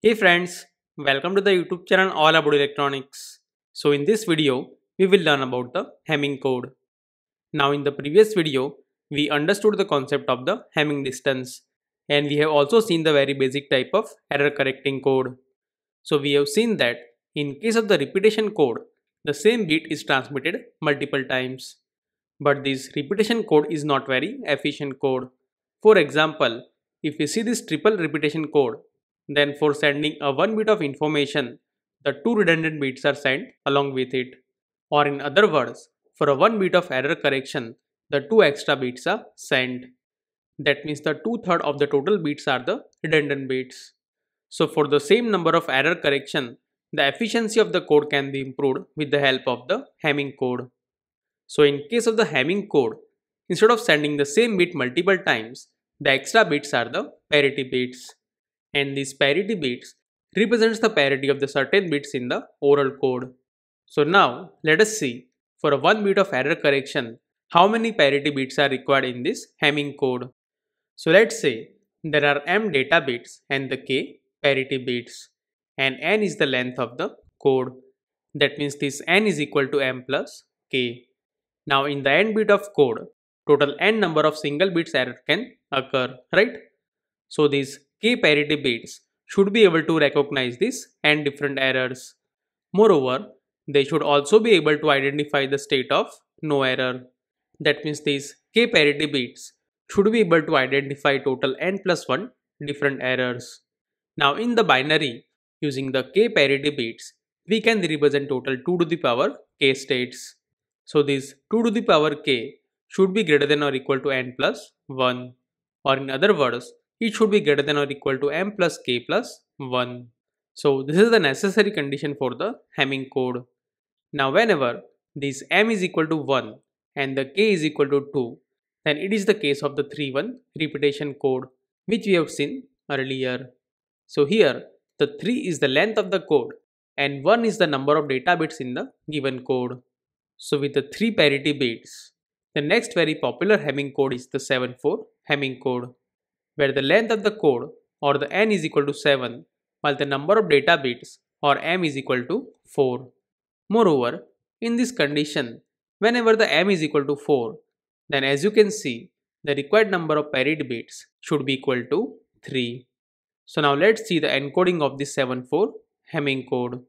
Hey friends, welcome to the YouTube channel All About Electronics. So in this video, we will learn about the Hamming code. Now in the previous video, we understood the concept of the Hamming distance and we have also seen the very basic type of error correcting code. So we have seen that in case of the repetition code, the same bit is transmitted multiple times. But this repetition code is not very efficient code. For example, if we see this triple repetition code, then for sending a one bit of information, the two redundant bits are sent along with it. Or in other words, for a one bit of error correction, the two extra bits are sent. That means the two third of the total bits are the redundant bits. So for the same number of error correction, the efficiency of the code can be improved with the help of the Hamming code. So in case of the Hamming code, instead of sending the same bit multiple times, the extra bits are the parity bits. And these parity bits represents the parity of the certain bits in the oral code. So now let us see for a one bit of error correction how many parity bits are required in this Hamming code. So let's say there are m data bits and the k parity bits and n is the length of the code. That means this n is equal to m plus k. Now in the n bit of code, total n number of single bits error can occur, right? So these k parity bits should be able to recognize this and different errors. Moreover, they should also be able to identify the state of no error. That means these k parity bits should be able to identify total n plus 1 different errors. Now in the binary, using the k parity bits, we can represent total 2 to the power k states. So this 2 to the power k should be greater than or equal to n plus 1 or in other words it should be greater than or equal to m plus k plus 1. So this is the necessary condition for the Hamming code. Now whenever this m is equal to 1 and the k is equal to 2 then it is the case of the 3-1 repetition code which we have seen earlier. So here the 3 is the length of the code and 1 is the number of data bits in the given code. So with the 3 parity bits, the next very popular Hamming code is the 7-4 Hamming code where the length of the code or the n is equal to 7 while the number of data bits or m is equal to 4. Moreover, in this condition, whenever the m is equal to 4, then as you can see, the required number of parity bits should be equal to 3. So now let's see the encoding of this 7-4 Hamming code.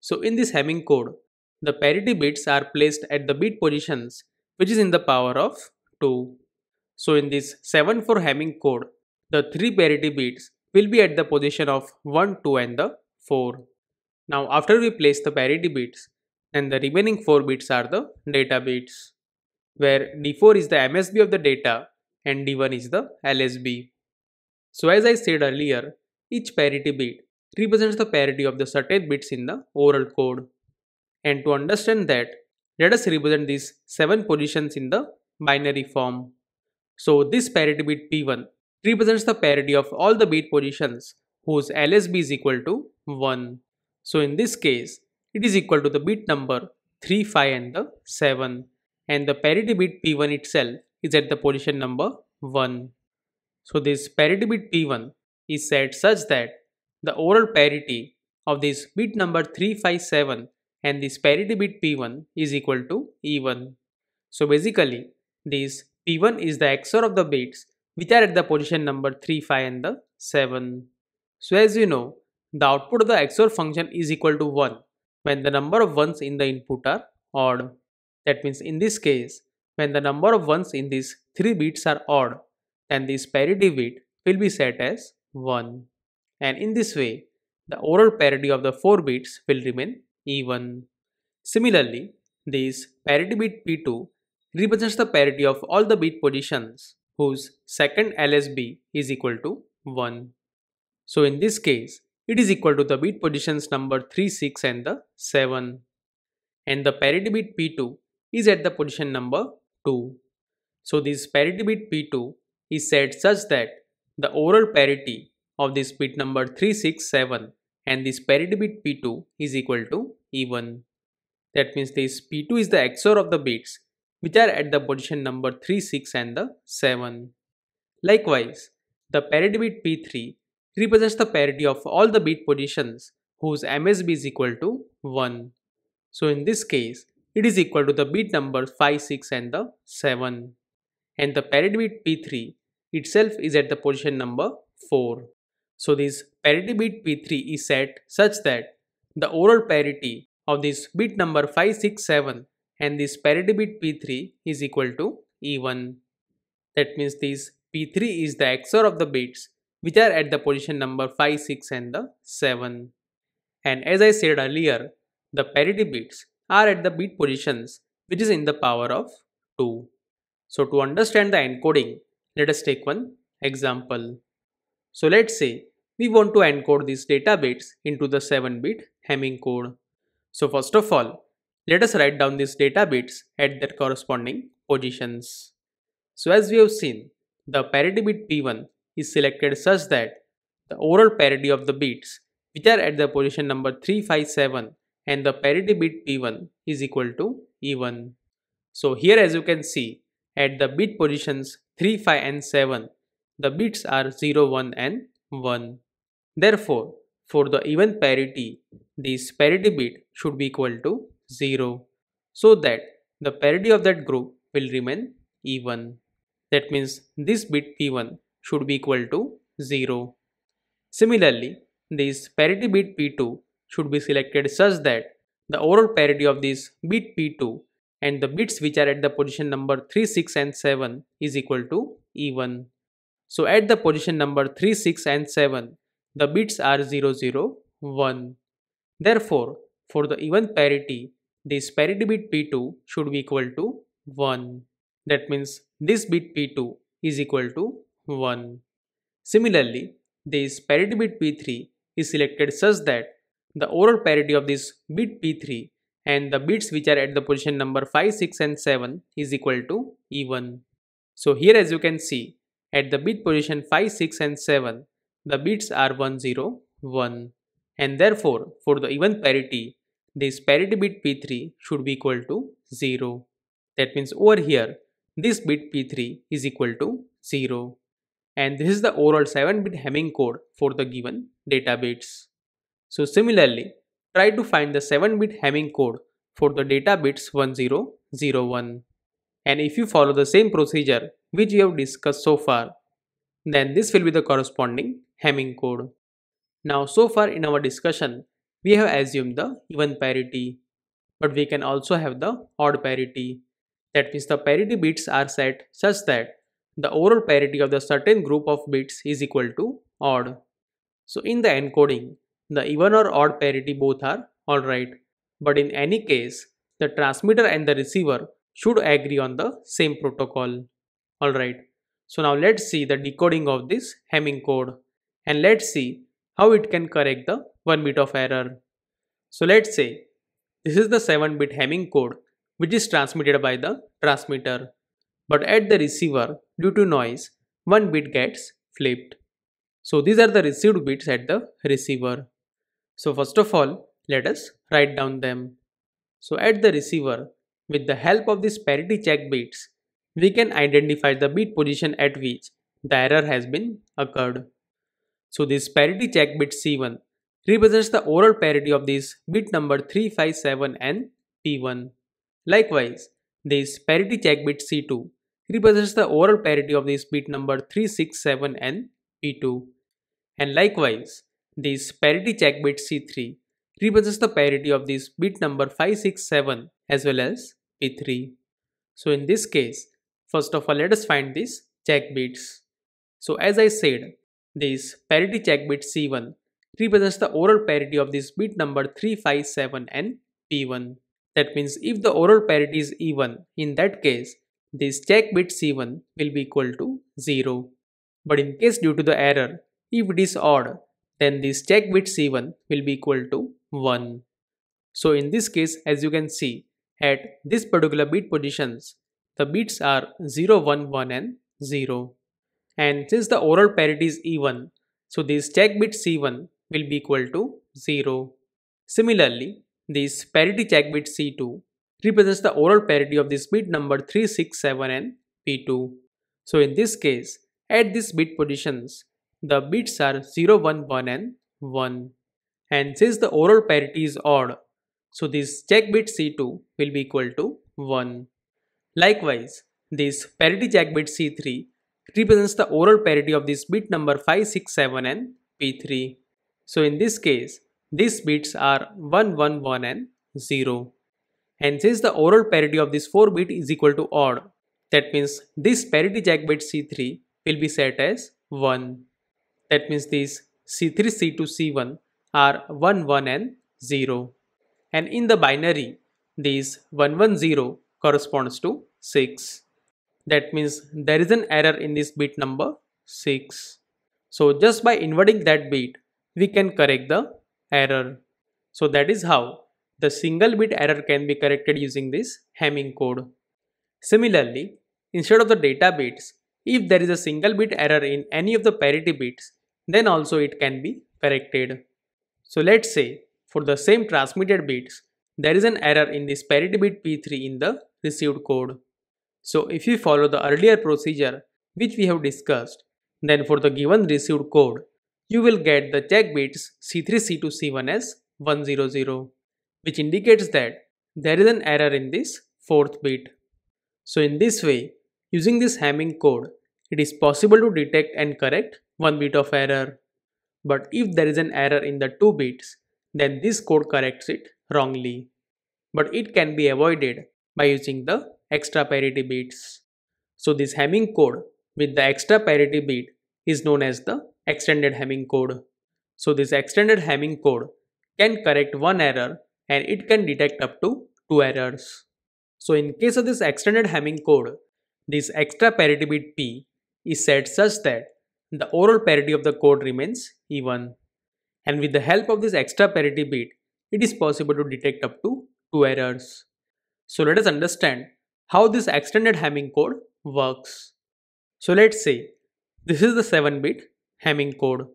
So in this Hamming code, the parity bits are placed at the bit positions which is in the power of 2. So in this 7-4 Hamming code, the 3 parity bits will be at the position of 1, 2 and the 4. Now after we place the parity bits, then the remaining 4 bits are the data bits, where D4 is the MSB of the data and D1 is the LSB. So as I said earlier, each parity bit represents the parity of the certain bits in the oral code. And to understand that, let us represent these 7 positions in the binary form. So this parity bit P1 represents the parity of all the bit positions whose LSB is equal to 1. So in this case, it is equal to the bit number 3, 5 and the 7 and the parity bit P1 itself is at the position number 1. So this parity bit P1 is set such that the overall parity of this bit number 357 and this parity bit P1 is equal to even. So basically this P1 is the XOR of the bits which are at the position number 3, 5 and the 7. So as you know, the output of the XOR function is equal to 1 when the number of ones in the input are odd. That means in this case, when the number of ones in these 3 bits are odd, then this parity bit will be set as 1. And in this way, the oral parity of the 4 bits will remain even. Similarly, this parity bit P2 represents the parity of all the bit positions whose second LSB is equal to 1. So in this case, it is equal to the bit positions number 3, 6 and the 7. And the parity bit P2 is at the position number 2. So this parity bit P2 is set such that the overall parity of this bit number 367 and this parity bit P2 is equal to even. That means this P2 is the XOR of the bits which are at the position number 3, 6 and the 7. Likewise, the parity bit P3 represents the parity of all the bit positions whose MSB is equal to 1. So in this case, it is equal to the bit number 5, 6 and the 7. And the parity bit P3 itself is at the position number 4. So this parity bit P3 is set such that the overall parity of this bit number 567 and this parity bit P3 is equal to E1. That means this P3 is the XOR of the bits which are at the position number 5, 6 and the 7. And as I said earlier, the parity bits are at the bit positions which is in the power of 2. So to understand the encoding, let us take one example. So let's say we want to encode these data bits into the 7-bit Hamming code. So first of all, let us write down these data bits at their corresponding positions. So as we have seen, the parity bit P1 is selected such that the overall parity of the bits which are at the position number 357 and the parity bit P1 is equal to even. So here as you can see, at the bit positions 3, 5 and 7, the bits are 0, 1 and 1. Therefore, for the even parity, this parity bit should be equal to 0 so that the parity of that group will remain even. That means this bit P1 should be equal to 0. Similarly, this parity bit P2 should be selected such that the overall parity of this bit P2 and the bits which are at the position number 3, 6 and 7 is equal to even. So at the position number 3, 6 and 7, the bits are 0, 0, 1. Therefore, for the even parity, this parity bit P2 should be equal to 1. That means this bit P2 is equal to 1. Similarly, this parity bit P3 is selected such that the overall parity of this bit P3 and the bits which are at the position number 5, 6 and 7 is equal to even. So here as you can see, at the bit position 5, 6 and 7, the bits are 1, 0, 1 and therefore for the even parity, this parity bit P3 should be equal to 0. That means over here, this bit P3 is equal to 0 and this is the overall 7-bit Hamming code for the given data bits. So similarly, try to find the 7-bit Hamming code for the data bits 1001. And if you follow the same procedure which we have discussed so far, then this will be the corresponding Hamming code. Now so far in our discussion, we have assumed the even parity, but we can also have the odd parity. That means the parity bits are set such that the overall parity of the certain group of bits is equal to odd. So in the encoding, the even or odd parity both are alright, but in any case, the transmitter and the receiver should agree on the same protocol. Alright, so now let's see the decoding of this Hamming code and let's see how it can correct the 1 bit of error. So let's say this is the 7 bit Hamming code which is transmitted by the transmitter but at the receiver due to noise one bit gets flipped. So these are the received bits at the receiver. So first of all let us write down them. So at the receiver with the help of these parity check bits we can identify the bit position at which the error has been occurred. So this parity check bit C1 represents the overall parity of this bit number 357 and P1. Likewise, this parity check bit C2 represents the overall parity of this bit number 367 and P2. And likewise, this parity check bit C3 represents the parity of this bit number 567 as well as P3. So in this case, first of all let us find these check bits. So as I said, this parity check bit C1 represents the overall parity of this bit number 357 and P1. That means if the overall parity is even, in that case, this check bit C1 will be equal to 0. But in case due to the error, if it is odd, then this check bit C1 will be equal to 1. So in this case, as you can see, at this particular bit positions, the bits are 0, 1, 1 and 0. And since the overall parity is even, so this check bit C1 will be equal to 0. Similarly, this parity check bit C2 represents the overall parity of this bit number 367 and P2. So in this case, at these bit positions, the bits are 0, 1, 1 and 1. And since the overall parity is odd, so this check bit C2 will be equal to 1. Likewise, this parity check bit C3 represents the overall parity of this bit number 5, 6, 7 and P3. So in this case, these bits are 1, 1, 1 and 0. And since the overall parity of this 4 bit is equal to odd, that means this parity check bit C3 will be set as 1. That means these C3, C2, C1 are 1, 1 and 0. And in the binary, these 1, 1, 0 corresponds to 6. That means there is an error in this bit number 6. So just by inverting that bit, we can correct the error. So that is how the single bit error can be corrected using this Hamming code. Similarly, instead of the data bits, if there is a single bit error in any of the parity bits, then also it can be corrected. So let's say for the same transmitted bits, there is an error in this parity bit P3 in the received code. So if you follow the earlier procedure which we have discussed, then for the given received code, you will get the check bits C3, C2, C1 as 100, which indicates that there is an error in this fourth bit. So in this way, using this Hamming code, it is possible to detect and correct one bit of error. But if there is an error in the two bits, then this code corrects it wrongly. But it can be avoided by using the extra parity bits. So this Hamming code with the extra parity bit is known as the extended Hamming code. So this extended Hamming code can correct one error and it can detect up to two errors. So in case of this extended Hamming code, this extra parity bit p is set such that the overall parity of the code remains even. And with the help of this extra parity bit, it is possible to detect up to two errors. So let us understand how this extended Hamming code works. So let's say this is the 7 bit Hamming code.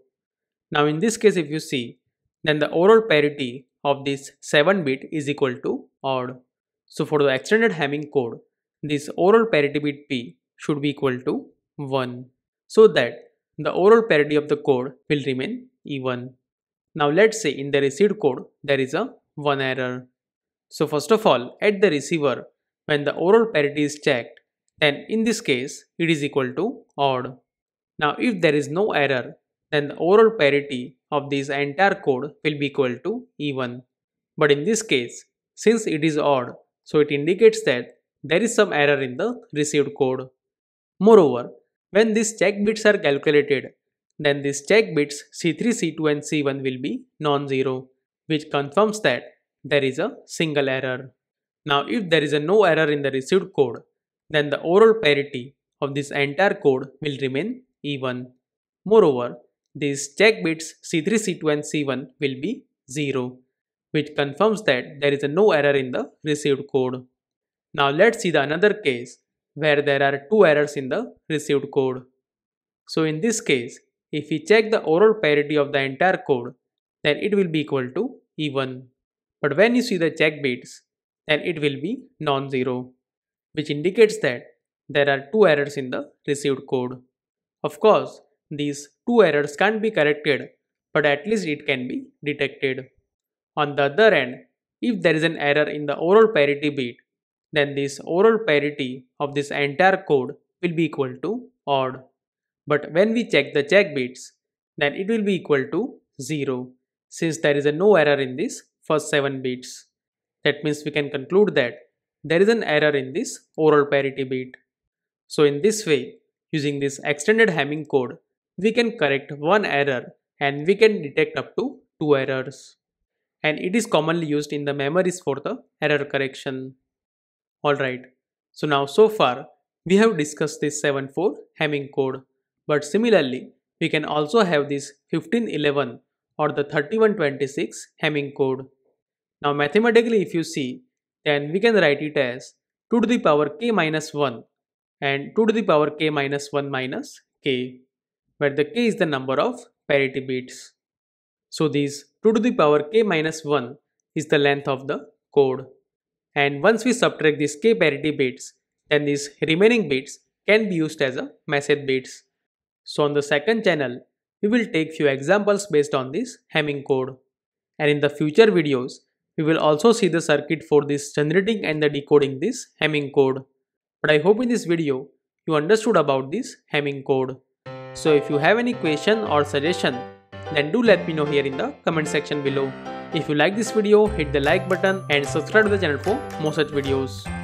Now in this case if you see then the overall parity of this 7 bit is equal to odd. So for the extended Hamming code this overall parity bit p should be equal to 1 so that the overall parity of the code will remain even. Now let's say in the received code there is a 1 error. So first of all at the receiver when the overall parity is checked then in this case it is equal to odd. Now if there is no error then the overall parity of this entire code will be equal to even. But in this case since it is odd so it indicates that there is some error in the received code. Moreover when these check bits are calculated then these check bits C3, C2 and C1 will be non-zero which confirms that there is a single error. Now if there is a no error in the received code then the overall parity of this entire code will remain even. Moreover, these check bits C3, C2 and C1 will be 0 which confirms that there is a no error in the received code. Now let's see the another case where there are two errors in the received code. So in this case, if we check the overall parity of the entire code, then it will be equal to even. But when you see the check bits, then it will be non-zero, which indicates that there are two errors in the received code. Of course, these two errors can't be corrected, but at least it can be detected. On the other end, if there is an error in the overall parity bit, then this overall parity of this entire code will be equal to odd. But when we check the check bits, then it will be equal to 0 since there is a no error in this first 7 bits. That means we can conclude that there is an error in this overall parity bit. So in this way, using this extended Hamming code, we can correct one error and we can detect up to two errors. And it is commonly used in the memories for the error correction. Alright, so now so far we have discussed this 7-4 Hamming code. But similarly, we can also have this 1511 or the 3126 Hamming code. Now mathematically if you see, then we can write it as 2 to the power k minus 1 and 2 to the power k minus 1 minus k, where the k is the number of parity bits. So this 2 to the power k minus 1 is the length of the code. And once we subtract these k parity bits, then these remaining bits can be used as a message bits. So on the second channel, we will take few examples based on this Hamming code. And in the future videos, we will also see the circuit for this generating and the decoding this Hamming code. But I hope in this video, you understood about this Hamming code. So if you have any question or suggestion, then do let me know here in the comment section below. If you like this video, hit the like button and subscribe to the channel for more such videos.